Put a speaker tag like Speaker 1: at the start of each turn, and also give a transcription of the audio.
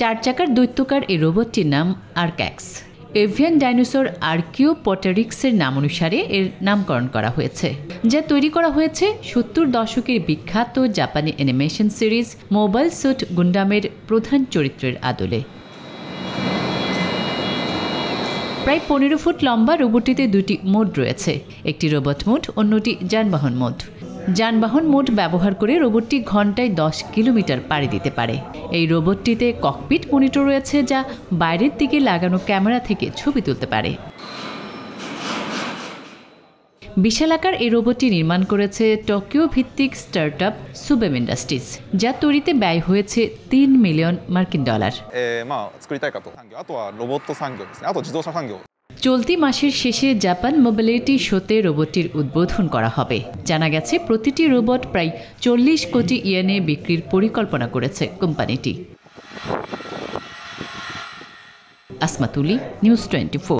Speaker 1: চার চাকার দৈত্যকার এই রোবটটির নাম আর্ক্যাক্স এভিয়ান ডাইনোসর আর্কিও পটারিক্সের নাম অনুসারে এর নামকরণ করা হয়েছে, যা তৈরি করা হয়েছে সত্তর দশকের বিখ্যাত জাপানি অ্যানিমেশন সিরিজ মোবাইল সুট গুন্ডামের প্রধান চরিত্রের আদলে। প্রায় পনেরো ফুট লম্বা রোবটটিতে দুটি মোড রয়েছে, একটি রোবট মোড, অন্যটি যানবাহন মোড। যানবাহন মোট ব্যবহার করে রোবটটি ঘন্টায় দশ কিলোমিটার পাড়ি দিতে পারে। এই রোবটটিতে ককপিট মনিটর রয়েছে যা বাইরের দিকে লাগানো ক্যামেরা থেকে ছবি তুলতে পারে। বিশালাকার এই রোবটটি নির্মাণ করেছে টোকিও ভিত্তিক স্টার্টআপ সুবেম ইন্ডাস্ট্রিজ, যা তৈরিতে ব্যয় হয়েছে তিন মিলিয়ন মার্কিন ডলার। চলতি মাসের শেষে জাপান মোবিলিটি শোতে রোবটটির উদ্বোধন করা হবে। জানা গেছে, প্রতিটি রোবট প্রায় চল্লিশ কোটি ইয়েনে বিক্রির পরিকল্পনা করেছে কোম্পানিটি। আসমাতুলি নিউজ টোয়েন্টি